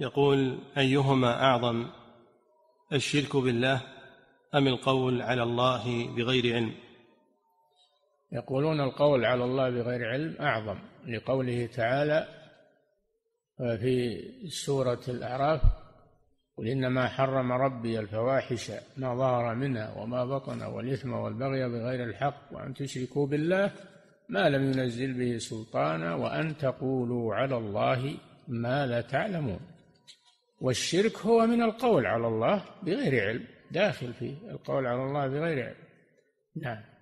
يقول أيهما أعظم الشرك بالله أم القول على الله بغير علم؟ يقولون القول على الله بغير علم أعظم لقوله تعالى في سورة الأعراف قل إنما حرم ربي الفواحش ما ظهر منها وما بطن والإثم والبغي بغير الحق وأن تشركوا بالله ما لم ينزل به سلطانا وأن تقولوا على الله ما لا تعلمون. والشرك هو من القول على الله بغير علم داخل فيه القول على الله بغير علم. نعم.